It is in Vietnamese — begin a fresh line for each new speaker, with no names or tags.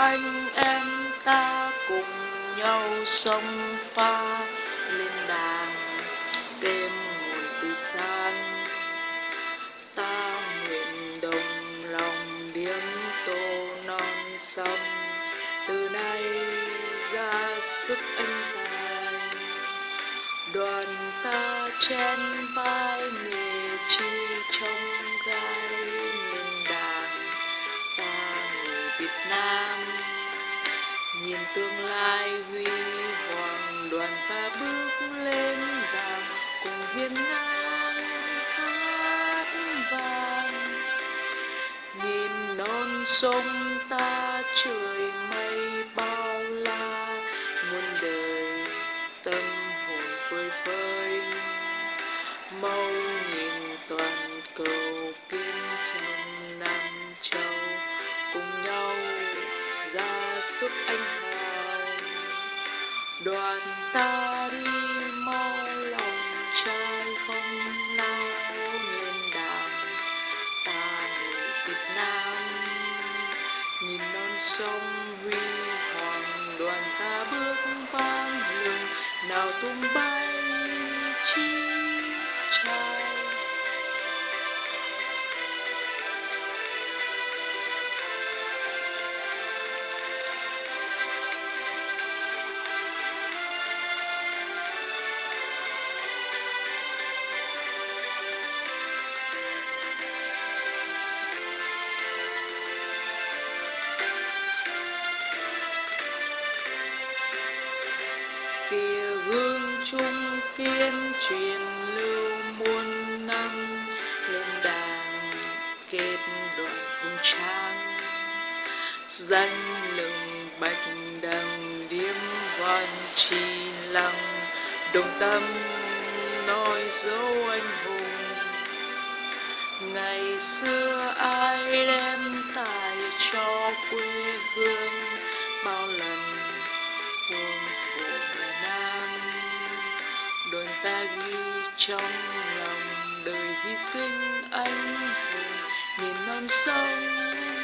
anh em ta cùng nhau sông pha lên đàn đêm ngồi từ sáng ta nguyện đồng lòng điếm tô non sông. Từ nay ra sức anh tài đoàn ta chen vai nghề chi Nam nhìn tương lai huy hoàng, đoàn ta bước lên đàng cùng hiên ngang hát vang. Nhìn non sông ta trời mây bao la, muôn đời tâm hồn phơi phới. Màu ra sức anh. Hào đoàn ta đi mau lòng trai không lao lên đàn. Ta người Việt Nam, nhìn non sông huy hoàng. Đoàn ta bước vang hương nào tung bay chi kia, gương trung kiên truyền lưu muôn năm, lên đàn kết đội hùng trang. Danh lừng bạch đằng điếm hoan chi lăng, đồng tâm nói dấu anh hùng. Ngày xưa ai đem như trong lòng đời hy sinh anh hùng miền non sông.